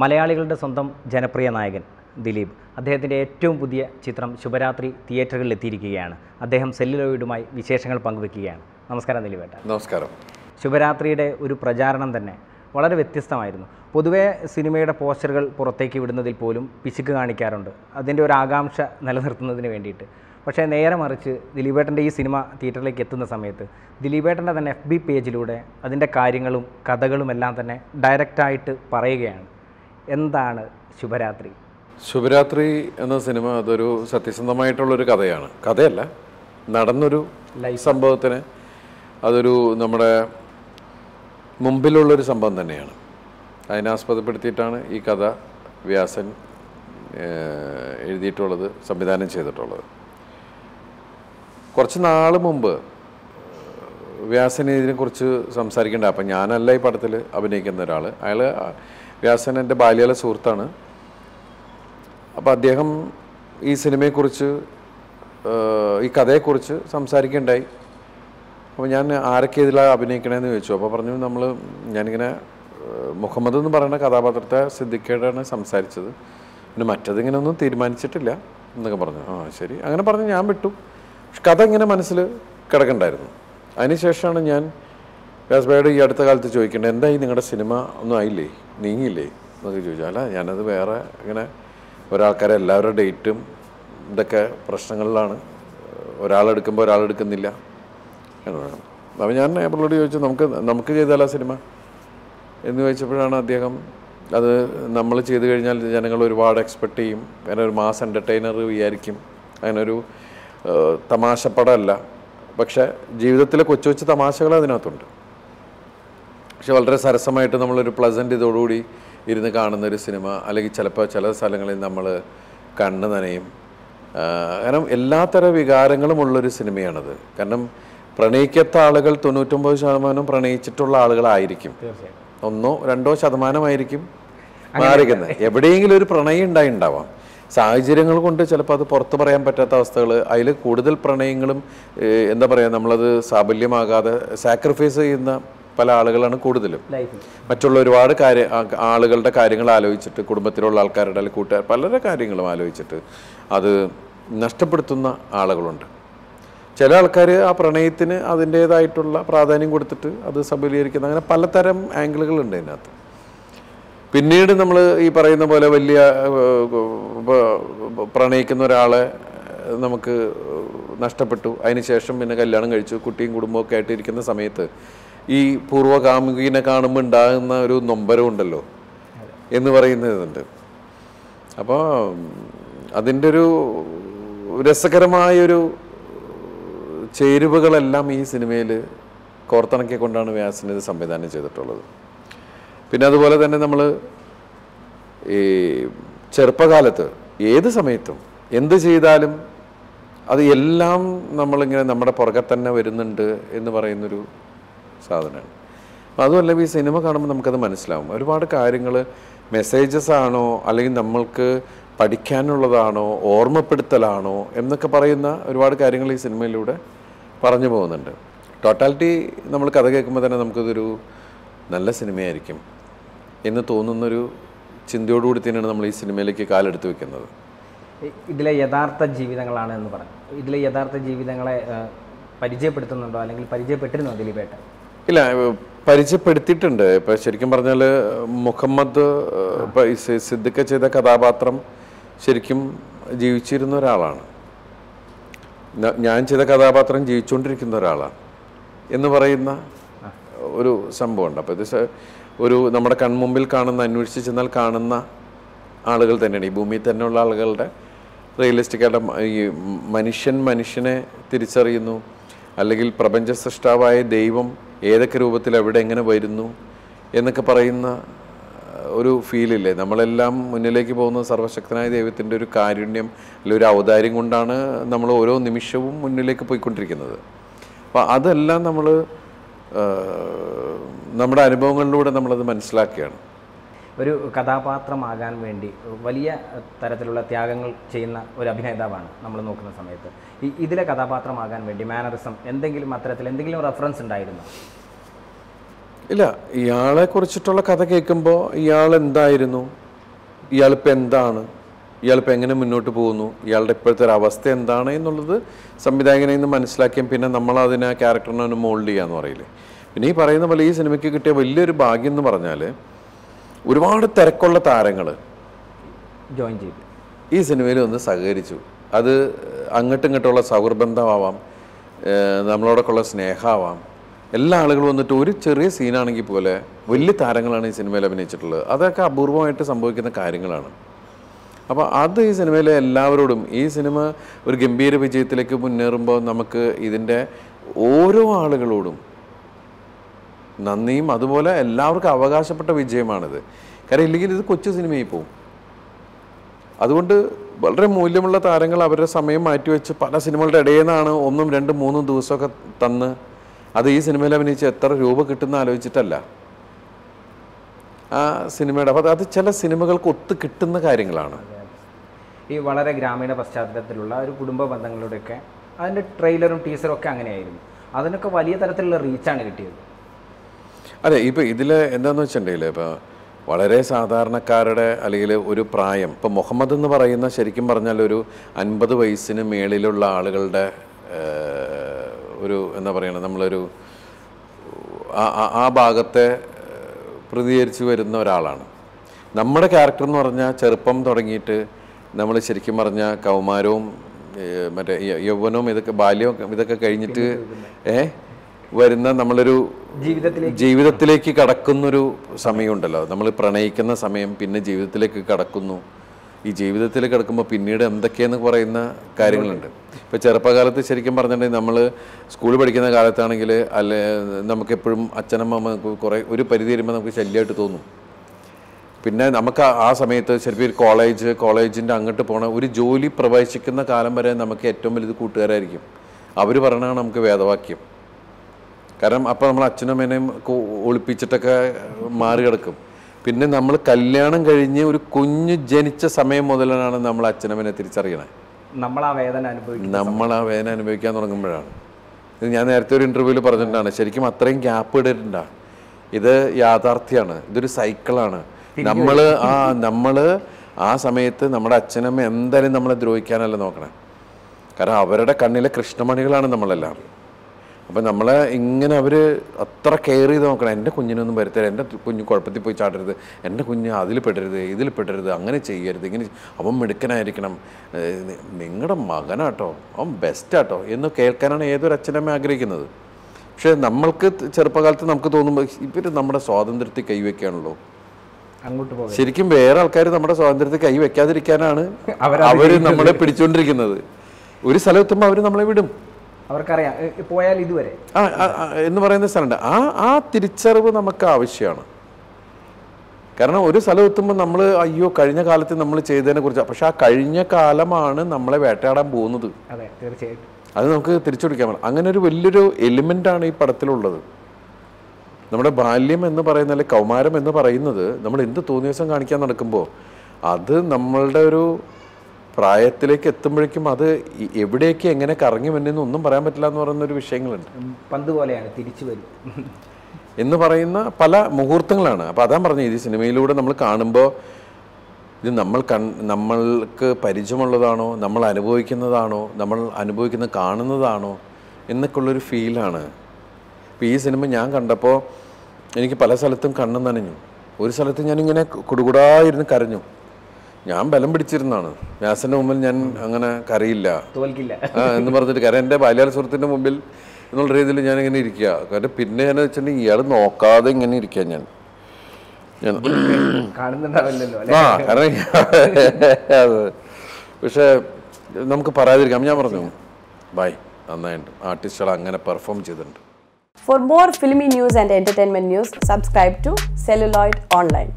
മലയാളികളുടെ സ്വന്തം ജനപ്രിയ നായകൻ ദിലീപ്. അദ്ദേഹത്തിന്റെ ഏറ്റവും പുതിയ ചിത്രം ശുഭരാത്രി തിയേറ്ററുകളിൽ എത്തിയിരിക്കുകയാണ്. അദ്ദേഹം സെല്ലുലോയിഡുമായി വിശേഷങ്ങൾ പങ്കുവെക്കുകയാണ് നമസ്കാരം ദിലീപേട്ട. നമസ്കാരം. ശുഭരാത്രിയുടെ ഒരു പ്രചാരണം തന്നെ വളരെ വ്യത്യസ്തമായിരുന്നു. പൊതുവേ സിനിമയുടെ പോസ്റ്ററുകൾ പുറത്തേക്ക് വിടുന്നതിൽ പോലും പിശുക്ക് കാണിക്കാറുണ്ട്. അതിന്റെ ഒരു ആകാംക്ഷ നിലനിർത്തുന്നതിന് വേണ്ടിയിട്ട്. പക്ഷേ നേരെ മറിച്ച് ദിലീപേട്ടന്റെ ഈ സിനിമ തിയേറ്ററിലേക്ക് എത്തുന്ന സമയത്ത് ദിലീപേട്ടന്റെ തന്നെ എഫ് ബി പേജിലൂടെ അതിന്റെ കാര്യങ്ങളും കഥകളും എല്ലാം തന്നെ ഡയറക്റ്റായിട്ട് പറയുകയാണ്. എന്താണ് ശുഭരാത്രി? ശുഭരാത്രി എന്ന സിനിമ അതൊരു സത്യസന്ധമായിട്ടുള്ളൊരു കഥയാണ്. കഥയല്ല നടന്നൊരു സംഭവത്തിന് അതൊരു നമ്മുടെ മുമ്പിലുള്ളൊരു സംഭവം തന്നെയാണ്. അതിനെ ആസ്പദപ്പെടുത്തിയിട്ടാണ് ഈ കഥ വ്യാസൻ എഴുതിയിട്ടുള്ളത് സംവിധാനം ചെയ്തിട്ടുള്ളത്. കുറച്ച് നാൾ മുമ്പ് വ്യാസൻ ഇതിനെക്കുറിച്ച് സംസാരിക്കേണ്ട. അപ്പം ഞാനല്ല ഈ പടത്തിൽ അഭിനയിക്കുന്ന ഒരാൾ അയാൾ വ്യാസൻ എന്റെ ബാല്യകാല സുഹൃത്താണ്. അപ്പോൾ അദ്ദേഹം ഈ സിനിമയെക്കുറിച്ച് ഈ കഥയെക്കുറിച്ച് സംസാരിക്കുകയുണ്ടായി. അപ്പോൾ ഞാൻ ആരൊക്കെ ഇതിലാണ് അഭിനയിക്കണമെന്ന് ചോദിച്ചു. അപ്പോൾ പറഞ്ഞു നമ്മൾ ഞാനിങ്ങനെ മുഹമ്മദ് എന്ന് പറയുന്ന കഥാപാത്രത്തെ സിദ്ദിഖയോടാണ് സംസാരിച്ചത്. പിന്നെ മറ്റതിങ്ങനെ ഒന്നും തീരുമാനിച്ചിട്ടില്ല എന്നൊക്കെ പറഞ്ഞു. ആ ശരി. അങ്ങനെ പറഞ്ഞ് ഞാൻ വിട്ടു. പക്ഷെ കഥ ഇങ്ങനെ മനസ്സിൽ കിടക്കണ്ടായിരുന്നു. അതിനുശേഷമാണ് ഞാൻ വ്യാസ്ബായോട് ഈ അടുത്ത കാലത്ത് ചോദിക്കേണ്ടത് എന്തായി നിങ്ങളുടെ സിനിമ ഒന്നും ആയില്ലേ? നീങ്ങിയില്ലേ? എന്നൊക്കെ ചോദിച്ചു. അല്ല ഞാനത് വേറെ ഇങ്ങനെ ഒരാൾക്കാരെ എല്ലാവരുടെ ഡേറ്റും ഇതൊക്കെ പ്രശ്നങ്ങളിലാണ്. ഒരാളെടുക്കുമ്പോൾ ഒരാളെടുക്കുന്നില്ല അപ്പോൾ ഞാൻ പുള്ളിയോട് ചോദിച്ചു നമുക്ക് നമുക്ക് ചെയ്താലോ സിനിമ? എന്ന് ചോദിച്ചപ്പോഴാണ് അദ്ദേഹം അത് നമ്മൾ ചെയ്തു കഴിഞ്ഞാൽ ജനങ്ങൾ ഒരുപാട് എക്സ്പെക്റ്റ് ചെയ്യും. അങ്ങനെ ഒരു മാസ് എന്റർടൈനർ വിചാരിക്കും. അങ്ങനൊരു തമാശപ്പടമല്ല പക്ഷേ ജീവിതത്തിലെ കൊച്ചു കൊച്ചു തമാശകൾ അതിനകത്തുണ്ട്. പക്ഷെ വളരെ സരസമായിട്ട് നമ്മളൊരു പ്ലസന്റ് ഇതോടുകൂടി ഇരുന്ന് കാണുന്ന ഒരു സിനിമ അല്ലെങ്കിൽ ചിലപ്പോൾ ചില സ്ഥലങ്ങളിൽ നമ്മൾ കണ്ണ് നനയും. കാരണം എല്ലാത്തരം വികാരങ്ങളും ഉള്ളൊരു സിനിമയാണത്. കാരണം പ്രണയിക്കാത്ത ആളുകൾ തൊണ്ണൂറ്റൊമ്പത് ശതമാനം പ്രണയിച്ചിട്ടുള്ള ആളുകളായിരിക്കും. ഒന്നോ രണ്ടോ ശതമാനമായിരിക്കും മാറിക്കുന്നത്. എവിടെയെങ്കിലും ഒരു പ്രണയം ഉണ്ടായി ഉണ്ടാവാം സാഹചര്യങ്ങൾ കൊണ്ട് ചിലപ്പോൾ അത് പുറത്തു പറയാൻ പറ്റാത്ത അവസ്ഥകൾ അതിൽ കൂടുതൽ പ്രണയങ്ങളും എന്താ പറയുക നമ്മളത് സാബല്യമാകാതെ സാക്രിഫൈസ് ചെയ്യുന്ന പല ആളുകളാണ് കൂടുതലും. മറ്റുള്ള ഒരുപാട് കാര്യ ആളുകളുടെ കാര്യങ്ങൾ ആലോചിച്ചിട്ട് കുടുംബത്തിലുള്ള ആൾക്കാരുടെ അല്ലെങ്കിൽ കൂട്ടുകാർ പലരുടെ കാര്യങ്ങളും ആലോചിച്ചിട്ട് അത് നഷ്ടപ്പെടുത്തുന്ന ആളുകളുണ്ട്. ചില ആൾക്കാർ ആ പ്രണയത്തിന് അതിന്റേതായിട്ടുള്ള പ്രാധാന്യം കൊടുത്തിട്ട് അത് സബലീകരിക്കുന്ന അങ്ങനെ പലതരം ആംഗിളുകളുണ്ട് അതിനകത്ത്. പിന്നീട് നമ്മൾ ഈ പറയുന്ന പോലെ വലിയ പ്രണയിക്കുന്ന ഒരാളെ നമുക്ക് നഷ്ടപ്പെട്ടു. അതിനുശേഷം പിന്നെ കല്യാണം കഴിച്ചു. കുട്ടിയും കുടുംബവും ഒക്കെ ആയിട്ടിരിക്കുന്ന സമയത്ത് ഈ പൂർവകാമുകിനെ കാണുമ്പോൾ ഉണ്ടാകുന്ന ഒരു നൊമ്പരം ഉണ്ടല്ലോ എന്ന് പറയുന്നതുണ്ട്. അപ്പോൾ അതിന്റെ ഒരു രസകരമായൊരു ചേരുവകളെല്ലാം ഈ സിനിമയിൽ കോർത്തിണക്കിക്കൊണ്ടാണ് വ്യാസൻ ഇത് സംവിധാനം ചെയ്തിട്ടുള്ളത്. പിന്നെ അതുപോലെ തന്നെ നമ്മൾ ഈ ചെറുപ്പകാലത്ത് ഏത് സമയത്തും എന്ത് ചെയ്താലും അത് എല്ലാം നമ്മളിങ്ങനെ നമ്മുടെ പുറകെ തന്നെ വരുന്നുണ്ട് എന്ന് പറയുന്നൊരു സാധനമാണ്. അപ്പം അതുമല്ല ഈ സിനിമ കാണുമ്പോൾ നമുക്കത് മനസ്സിലാവും. ഒരുപാട് കാര്യങ്ങൾ മെസ്സേജസ് ആണോ അല്ലെങ്കിൽ നമ്മൾക്ക് പഠിക്കാനുള്ളതാണോ ഓർമ്മപ്പെടുത്തലാണോ എന്നൊക്കെ പറയുന്ന ഒരുപാട് കാര്യങ്ങൾ ഈ സിനിമയിലൂടെ പറഞ്ഞു പോകുന്നുണ്ട്. ടോട്ടാലിറ്റി നമ്മൾ കഥ കേൾക്കുമ്പോൾ തന്നെ നമുക്കിതൊരു നല്ല സിനിമയായിരിക്കും എന്ന് തോന്നുന്നൊരു ചിന്തയോടുകൂടി തന്നെയാണ് നമ്മൾ ഈ സിനിമയിലേക്ക് കാലെടുത്ത് വെക്കുന്നത്. ഇതിലെ യഥാർത്ഥ ജീവിതങ്ങളാണ് എന്ന് പറഞ്ഞു. ഇതിലെ യഥാർത്ഥ ജീവിതങ്ങളെ പരിചയപ്പെടുത്തുന്നുണ്ടോ അല്ലെങ്കിൽ പരിചയപ്പെട്ടിരുന്നോ ദിലീപേട്ടൻ? ഇല്ല പരിചയപ്പെടുത്തിയിട്ടുണ്ട്. ഇപ്പൊ ശരിക്കും പറഞ്ഞാൽ മുഹമ്മദ് സിദ്ദിഖ ചെയ്ത കഥാപാത്രം ശരിക്കും ജീവിച്ചിരുന്ന ഒരാളാണ്. ഞാൻ ചെയ്ത കഥാപാത്രം ജീവിച്ചുകൊണ്ടിരിക്കുന്ന ഒരാളാണ് എന്ന് പറയുന്ന ഒരു സംഭവമുണ്ട്. അപ്പോൾ ഇത് ഒരു നമ്മുടെ കൺമുമ്പിൽ കാണുന്ന അന്വേഷിച്ച് ചെന്നാൽ കാണുന്ന ആളുകൾ തന്നെയാണ്. ഈ ഭൂമിയിൽ തന്നെയുള്ള ആളുകളുടെ റിയലിസ്റ്റിക് ആയിട്ട് ഈ മനുഷ്യൻ മനുഷ്യനെ തിരിച്ചറിയുന്നു. അല്ലെങ്കിൽ പ്രപഞ്ച സൃഷ്ടാവായ ദൈവം ഏതൊക്കെ രൂപത്തിൽ എവിടെ എങ്ങനെ വരുന്നു എന്നൊക്കെ പറയുന്ന ഒരു ഫീലില്ലേ നമ്മളെല്ലാം മുന്നിലേക്ക് പോകുന്ന സർവശക്തനായ ദൈവത്തിന്റെ ഒരു കാരുണ്യം അല്ലെങ്കിൽ ഒരു ഔദാര്യം കൊണ്ടാണ് നമ്മൾ ഓരോ നിമിഷവും മുന്നിലേക്ക് പോയിക്കൊണ്ടിരിക്കുന്നത്. അപ്പോൾ അതെല്ലാം നമ്മൾ നമ്മുടെ അനുഭവങ്ങളിലൂടെ നമ്മളത് മനസ്സിലാക്കുകയാണ്. ഒരു കഥാപാത്രമാകാൻ വേണ്ടി വലിയ തരത്തിലുള്ള ത്യാഗങ്ങൾ ചെയ്യുന്ന ഒരു അഭിനേതാവാണ് നമ്മൾ നോക്കുന്ന സമയത്ത്. ഈ ഇതിലെ കഥാപാത്രമാകാൻ വേണ്ടി മാനറിസം എന്തെങ്കിലും അത്തരത്തിൽ എന്തെങ്കിലും റെഫറൻസ് ഉണ്ടായിരുന്നു? ഇല്ല ഇയാളെ കുറിച്ചിട്ടുള്ള കഥ കേൾക്കുമ്പോൾ ഇയാൾ എന്തായിരുന്നു? ഇയാളിപ്പോൾ എന്താണ്? ഇയാളിപ്പോൾ എങ്ങനെ മുന്നോട്ട് പോകുന്നു? ഇയാളുടെ ഇപ്പോഴത്തെ ഒരു അവസ്ഥ എന്താണ് എന്നുള്ളത് സംവിധായകനെ നിന്ന് മനസ്സിലാക്കിയും പിന്നെ നമ്മൾ അതിനെ ക്യാരക്ടറിനെ ഒന്ന് മോൾഡ് ചെയ്യാന്ന് പറയില്ലേ. പിന്നെ ഈ പറയുന്ന പോലെ ഈ സിനിമയ്ക്ക് കിട്ടിയ വലിയൊരു ഭാഗ്യം എന്ന് പറഞ്ഞാൽ ഒരുപാട് തിരക്കുള്ള താരങ്ങൾ ജോയിൻ ചെയ്തു. ഈ സിനിമയിൽ ഒന്ന് സഹകരിച്ചു. അത് അങ്ങോട്ടും ഇങ്ങോട്ടുള്ള സൗഹൃബന്ധമാവാം നമ്മളോടൊക്കെയുള്ള സ്നേഹമാവാം. എല്ലാ ആളുകളും വന്നിട്ട് ഒരു ചെറിയ സീനാണെങ്കിൽ പോലെ വലിയ താരങ്ങളാണ് ഈ സിനിമയിൽ അഭിനയിച്ചിട്ടുള്ളത്. അതൊക്കെ അപൂർവമായിട്ട് സംഭവിക്കുന്ന കാര്യങ്ങളാണ്. അപ്പോൾ അത് ഈ സിനിമയിലെ എല്ലാവരോടും ഈ സിനിമ ഒരു ഗംഭീര വിജയത്തിലേക്ക് മുന്നേറുമ്പോൾ നമുക്ക് ഇതിന്റെ ഓരോ ആളുകളോടും നന്ദിയും അതുപോലെ എല്ലാവർക്കും അവകാശപ്പെട്ട വിജയമാണിത്. കാരണം ഇല്ലെങ്കിൽ ഇത് കൊച്ചു സിനിമയിൽ പോവും. അതുകൊണ്ട് വളരെ മൂല്യമുള്ള താരങ്ങൾ അവരുടെ സമയം മാറ്റിവെച്ച് പല സിനിമകളുടെ ഇടയിൽ നിന്നാണ് ഒന്നും രണ്ടും മൂന്നും ദിവസമൊക്കെ തന്ന് അത് ഈ സിനിമയിൽ അഭിനയിച്ച് എത്ര രൂപ കിട്ടുന്ന ആലോചിച്ചിട്ടല്ല. ആ സിനിമയുടെ അപ്പോൾ അത് ചില സിനിമകൾക്ക് ഒത്തു കിട്ടുന്ന കാര്യങ്ങളാണ്. ഈ വളരെ ഗ്രാമീണ പശ്ചാത്തലത്തിലുള്ള ഒരു കുടുംബ ബന്ധങ്ങളുടെയൊക്കെ അതിന്റെ ട്രെയിലറും ടീസറും ഒക്കെ അങ്ങനെയായിരുന്നു. അതിനൊക്കെ വലിയ തരത്തിലുള്ള റീച്ചാണ് കിട്ടിയത്. അതെ ഇപ്പോൾ ഇതിൽ എന്താണെന്ന് വെച്ചിട്ടുണ്ടെങ്കിൽ ഇപ്പോൾ വളരെ സാധാരണക്കാരുടെ അല്ലെങ്കിൽ ഒരു പ്രായം ഇപ്പോൾ മുഹമ്മദ് എന്ന് പറയുന്ന ശരിക്കും പറഞ്ഞാൽ ഒരു അൻപത് വയസ്സിന് മേളിലുള്ള ആളുകളുടെ ഒരു എന്താ പറയണ നമ്മളൊരു ആ- ഭാഗത്തെ പ്രതികരിച്ചു വരുന്ന ഒരാളാണ്. നമ്മുടെ ക്യാരക്ടർ എന്ന് പറഞ്ഞാൽ ചെറുപ്പം തുടങ്ങിയിട്ട് നമ്മൾ ശരിക്കും പറഞ്ഞാൽ കൗമാരവും ഏഹ്, മറ്റേ യൗവനവും ഇതൊക്കെ ബാല്യവും ഇതൊക്കെ കഴിഞ്ഞിട്ട് ഏ വരുന്ന നമ്മളൊരു ജീവിതത്തിലേക്ക്. ജീവിതത്തിലേക്ക് കടക്കുന്നൊരു സമയമുണ്ടല്ലോ. നമ്മൾ പ്രണയിക്കുന്ന സമയം പിന്നെ ജീവിതത്തിലേക്ക് കടക്കുന്നു. ഈ ജീവിതത്തിൽ കിടക്കുമ്പോൾ പിന്നീട് എന്തൊക്കെയെന്ന് പറയുന്ന കാര്യങ്ങളുണ്ട്. ഇപ്പോൾ ചെറുപ്പകാലത്ത് ശരിക്കും പറഞ്ഞിട്ടുണ്ടെങ്കിൽ നമ്മൾ സ്കൂളിൽ പഠിക്കുന്ന കാലത്താണെങ്കിൽ അല്ലെ നമുക്കെപ്പോഴും അച്ഛനമ്മ നമുക്ക് കുറേ ഒരു പരിധി വരുമ്പോൾ നമുക്ക് ശല്യമായിട്ട് തോന്നും. പിന്നെ നമുക്ക് ആ- സമയത്ത് ശരിക്കും ഒരു കോളേജ് കോളേജിന്റെ അങ്ങോട്ട് പോണ ഒരു ജോലി പ്രവേശിക്കുന്ന കാലം വരെ നമുക്ക് ഏറ്റവും വലുത് കൂട്ടുകാരായിരിക്കും. അവർ പറയണതാണ് നമുക്ക് വേദവാക്യം. കാരണം അപ്പോൾ നമ്മൾ അച്ഛനും അമ്മേനെയും കൊ- ഒളിപ്പിച്ചിട്ടൊക്കെ മാറി കിടക്കും. പിന്നെ നമ്മൾ കല്യാണം കഴിഞ്ഞ് ഒരു കുഞ്ഞ് ജനിച്ച സമയം മുതലാണ് നമ്മൾ അച്ഛനമ്മനെ തിരിച്ചറിയണേ. നമ്മൾ ആ വേദന അനുഭവിക്കും നമ്മൾ ആ വേദന അനുഭവിക്കാൻ തുടങ്ങുമ്പോഴാണ്. ഇത് ഞാൻ നേരത്തെ ഒരു ഇന്റർവ്യൂവിൽ പറഞ്ഞിട്ടുണ്ടാണ് ശരിക്കും അത്രയും ഗ്യാപ്പ് ഇട്ടിട്ടുണ്ടാ ഇത് യാഥാർത്ഥ്യമാണ് ഇതൊരു സൈക്കിളാണ് നമ്മൾ ആ നമ്മൾ ആ സമയത്ത് നമ്മുടെ അച്ഛനമ്മ എന്തായാലും നമ്മളെ ദ്രോഹിക്കാനല്ല നോക്കണേ. കാരണം അവരുടെ കണ്ണിലെ കൃഷ്ണമണികളാണ് നമ്മളെല്ലാം. അപ്പം നമ്മളെ ഇങ്ങനെ അവർ അത്ര കെയർ ചെയ്ത് നോക്കണം. എന്റെ കുഞ്ഞിനൊന്നും വരുത്തരുത്. എന്റെ കുഞ്ഞ് കുഴപ്പത്തിൽ പോയി ചാടരുത്. എന്റെ കുഞ്ഞ് അതിൽ പെടരുത് ഇതിൽ പെടരുത് അങ്ങനെ ചെയ്യരുത്. ഇങ്ങനെ അവൻ മിടുക്കനായിരിക്കണം. നിങ്ങളുടെ മകനാട്ടോ. അവൻ ബെസ്റ്റാട്ടോ എന്ന് കേൾക്കാനാണ് ഏതൊരു അച്ഛനമ്മ ആഗ്രഹിക്കുന്നത്. പക്ഷേ നമ്മൾക്ക് ചെറുപ്പകാലത്ത് നമുക്ക് തോന്നുമ്പോൾ ഇവർ നമ്മുടെ സ്വാതന്ത്ര്യത്തിൽ കൈവയ്ക്കുകയാണല്ലോ അങ്ങോട്ട് പോകാം ശരിക്കും വേറെ ആൾക്കാർ നമ്മുടെ സ്വാതന്ത്ര്യത്തിൽ കൈ വെക്കാതിരിക്കാനാണ് അവരത് അവർ നമ്മളെ പിടിച്ചുകൊണ്ടിരിക്കുന്നത് ഒരു സ്ഥലമെത്തുമ്പോൾ അവർ നമ്മളെ വിടും. അവർക്കറിയാം. പോയാൽ ഇതുവരെ. ആ എന്ന് പറയുന്ന സ്ഥലമുണ്ട്. ആ ആ തിരിച്ചറിവ് നമുക്ക് ആവശ്യമാണ്. കാരണം ഒരു സ്ഥലം എത്തുമ്പോൾ നമ്മൾ അയ്യോ കഴിഞ്ഞ കാലത്ത് നമ്മൾ ചെയ്തതിനെ കുറിച്ച് പക്ഷെ ആ കഴിഞ്ഞ കാലമാണ് നമ്മളെ വേട്ടയാടാൻ പോകുന്നത്. അതെ തീർച്ചയായിട്ടും. അത് നമുക്ക് തിരിച്ചുപിടിക്കാൻ പറ്റും. അങ്ങനെ ഒരു വലിയൊരു എലിമെന്റാണ് ഈ പടത്തിലുള്ളത്. നമ്മുടെ ബാല്യം എന്ന് പറയുന്ന അല്ലെങ്കിൽ കൗമാരം എന്ന് പറയുന്നത് നമ്മൾ എന്ത് തോന്നിയ ദിവസം കാണിക്കാൻ നടക്കുമ്പോൾ അത് നമ്മളുടെ ഒരു പ്രായത്തിലേക്ക് എത്തുമ്പോഴേക്കും അത് എവിടേക്ക് എങ്ങനെ കറങ്ങി വന്നെന്ന് ഒന്നും പറയാൻ പറ്റില്ല എന്ന് പറയുന്ന ഒരു വിഷയങ്ങളുണ്ട്. പന്ത് പോലെയാണ് തിരിച്ചു വരും. എന്ന് പറയുന്ന പല മുഹൂർത്തങ്ങളാണ്. അപ്പോൾ അതാ പറഞ്ഞത് ഈ സിനിമയിലൂടെ നമ്മൾ കാണുമ്പോൾ ഇത് നമ്മൾ കൺ നമ്മൾക്ക് പരിചയമുള്ളതാണോ നമ്മൾ അനുഭവിക്കുന്നതാണോ നമ്മൾ അനുഭവിക്കുന്ന കാണുന്നതാണോ എന്നൊക്കെ ഉള്ളൊരു ഫീലാണ്. ഇപ്പോൾ ഈ സിനിമ ഞാൻ കണ്ടപ്പോൾ എനിക്ക് പല സ്ഥലത്തും കണ്ണു നനഞ്ഞു. ഒരു സ്ഥലത്ത് ഞാനിങ്ങനെ കുടുകുടായിരുന്ന് കരഞ്ഞു. ഞാൻ ബലം പിടിച്ചിരുന്നാണ്. വ്യാസന്റെ മുമ്പിൽ ഞാൻ അങ്ങനെ കരയില്ല. തോൽക്കില്ല. എന്ന് പറഞ്ഞിട്ട് കാരണം എന്റെ ബാല്യാല സുഹൃത്തിന്റെ മുമ്പിൽ എന്നുള്ള രീതിയിൽ ഞാൻ ഇങ്ങനെ ഇരിക്കുക. കാരണം പിന്നെ ഞാൻ വെച്ചിട്ടുണ്ടെങ്കിൽ ഇയാൾ നോക്കാതെ ഇങ്ങനെ ഇരിക്കുക ഞാൻ. ഞാൻ കാണുന്നുണ്ടാവില്ലല്ലോ അല്ലെ? ആ കാരണം അത്. പക്ഷേ നമുക്ക് പറയാതിരിക്കാം. ഞാൻ പറഞ്ഞു ബൈ നന്നായിട്ട് ആർട്ടിസ്റ്റുകൾ അങ്ങനെ പെർഫോം ചെയ്തിട്ടുണ്ട്. For more filmy news and entertainment news subscribe to celluloid Online.